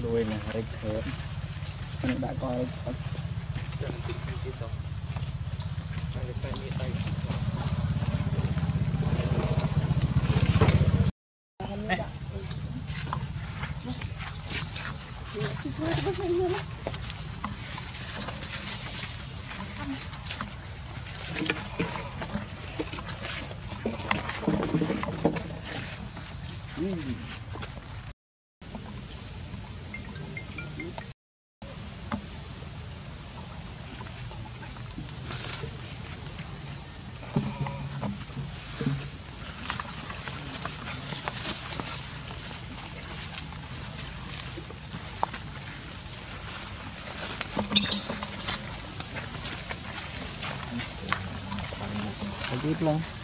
ខ្លួនរិចធើបខ្ញុំដាក់កោរិចធើបចាំតិចតិចទៀតទៅតែតែមានដៃអឺ Pag-eat lang.